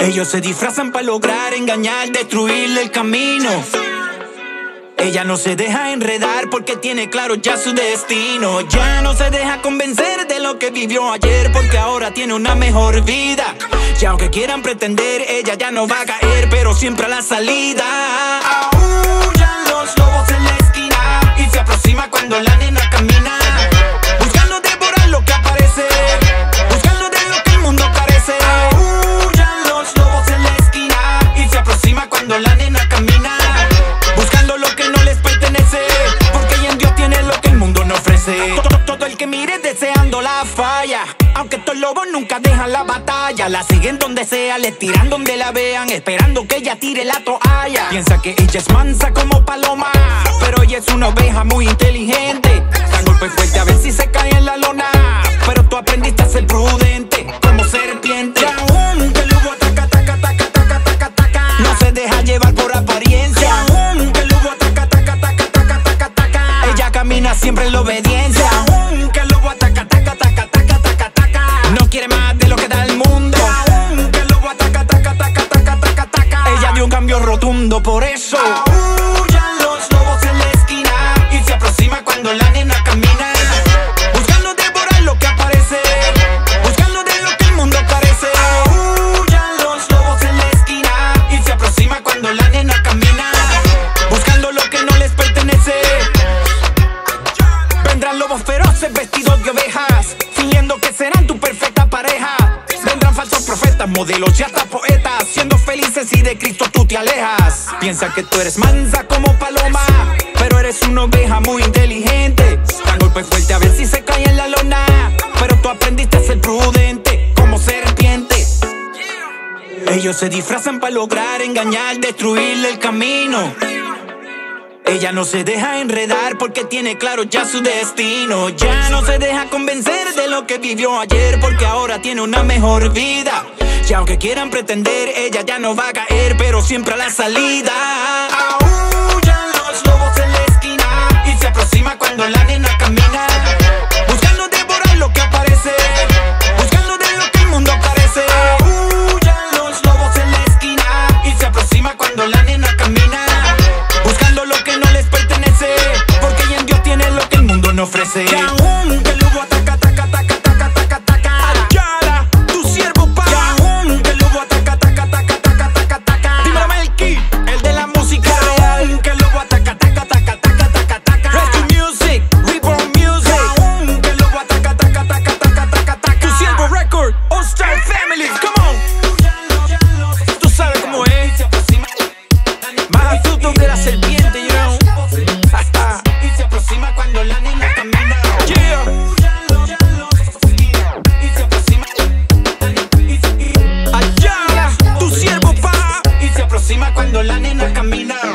Ellos se disfrazan para lograr engañar, destruirle el camino. Ella no se deja enredar porque tiene claro ya su destino. Ya no se deja convencer de lo que vivió ayer porque ahora tiene una mejor vida. Y aunque quieran pretender, ella ya no va a caer, pero siempre a la salida. Aullan los lobos en la esquina y se aproxima cuando la nena camina. Que mire deseando la falla. Aunque estos lobos nunca dejan la batalla, la siguen donde sea, le tiran donde la vean, esperando que ella tire la toalla. Piensa que ella es mansa como paloma, pero ella es una oveja muy inteligente. Dan golpe fuerte a ver si se cae en la lona, pero tú aprendiste a ser prudente como serpiente. No se deja llevar por apariencia. Ella camina siempre en la obediencia. Fingiendo que serán tu perfecta pareja. Vendrán falsos profetas, modelos y hasta poetas, siendo felices y de Cristo tú te alejas. Piensa que tú eres mansa como paloma, pero eres una oveja muy inteligente. Dan golpe fuerte a ver si se cae en la lona, pero tú aprendiste a ser prudente como serpiente. Ellos se disfrazan para lograr engañar, destruirle el camino. Ella no se deja enredar porque tiene claro ya su destino. Ya no se deja convencer de lo que vivió ayer porque ahora tiene una mejor vida. Y aunque quieran pretender, ella ya no va a caer, pero siempre a la salida. No ofrece. Y aunque el lobo ataca, ataca, ataca, ataca, ataca, ataca, Ayala, tu siervo pa. Y aunque el lobo ataca, ataca, ataca, ataca, ataca, ataca, Dímelo Melky, el de la música real. Aunque el lobo ataca, ataca, ataca, ataca, ataca, ataca, Rescue Music, Reborn Music. Y aunque el lobo ataca, ataca, ataca, ataca, ataca, ataca, tu siervo record, All Star Family, come on. Tú sabes cómo es. Más astuto que la serpiente, Aproxima cuando la nena camina.